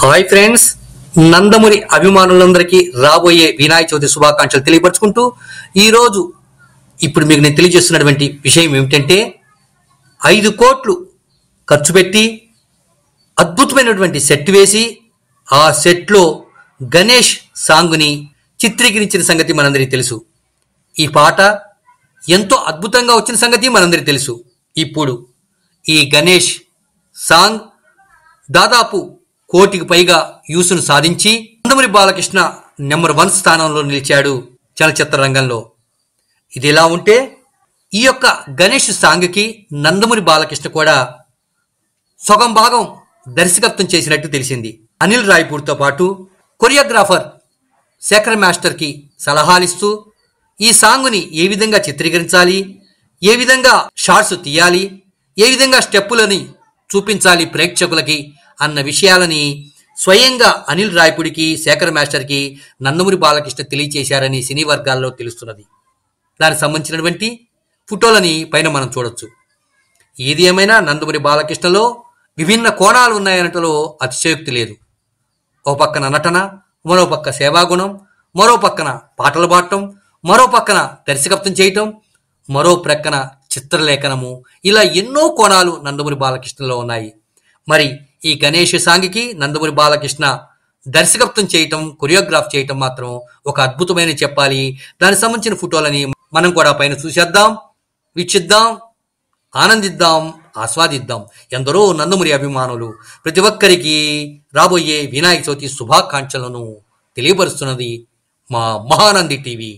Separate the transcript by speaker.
Speaker 1: Hi friends Nandamuri అభిమానులందరికీ రాబోయే వినాయక చవితి శుభాకాంక్షలు తెలియపరుచుకుంటూ ఈరోజు ఇప్పుడు మీకు నేను తెలియజేస్తున్నటువంటి విషయం ఏమిటంటే ఐదు కోట్లు ఖర్చు పెట్టి అద్భుతమైనటువంటి సెట్ వేసి ఆ సెట్లో గణేష్ సాంగ్ని చిత్రీకరించిన సంగతి మనందరికీ తెలుసు. ఈ పాట ఎంతో అద్భుతంగా వచ్చిన సంగతి మనందరికీ తెలుసు. ఇప్పుడు ఈ గణేష్ సాంగ్ దాదాపు కోటికి పైగా యూసును సాధించి నందమూరి బాలకృష్ణ నెంబర్ వన్ స్థానంలో నిలిచాడు చలచిత్ర రంగంలో. ఇది ఎలా ఉంటే ఈ యొక్క గణేష్ సాంగ్కి నందమూరి బాలకృష్ణ కూడా సగం భాగం దర్శకత్వం చేసినట్టు తెలిసింది. అనిల్ రాయ్పూర్తో పాటు కొరియోగ్రాఫర్ శేఖర్ మాస్టర్కి సలహాలిస్తూ ఈ సాంగ్ని ఏ విధంగా చిత్రీకరించాలి ఏ విధంగా షార్ట్స్ తీయాలి ఏ విధంగా స్టెప్పులని చూపించాలి ప్రేక్షకులకి అన్న విషయాలని స్వయంగా అనిల్ రాయపుడికి శేఖర్ మాస్టర్కి నందమూరి బాలకృష్ణ తెలియచేశారని సినీ వర్గాల్లో తెలుస్తున్నది. దానికి సంబంధించినటువంటి ఫోటోలని పైన మనం చూడొచ్చు. ఏది ఏమైనా నందమూరి బాలకృష్ణలో విభిన్న కోణాలు ఉన్నాయనటలో అతిశయోక్తి లేదు. ఓ పక్కన నటన మరో పక్క సేవాగుణం మరో పక్కన పాటలు పాడటం మరో పక్కన దర్శకత్వం చేయటం మరో ప్రక్కన చిత్రలేఖనము ఇలా ఎన్నో కోణాలు నందమూరి బాలకృష్ణలో ఉన్నాయి. మరి ఈ గణేష్ సాంగికి నందమూరి బాలకృష్ణ దర్శకత్వం చేయటం కొరియోగ్రాఫ్ చేయటం మాత్రం ఒక అద్భుతమైన చెప్పాలి. దానికి సంబంధించిన ఫోటోలని మనం కూడా పైన చూసేద్దాం వీక్షిద్దాం ఆనందిద్దాం ఆస్వాదిద్దాం. ఎందరో నందమూరి అభిమానులు ప్రతి ఒక్కరికి రాబోయే వినాయక చవితి శుభాకాంక్షలను తెలియపరుస్తున్నది మా మహానంది టీవీ.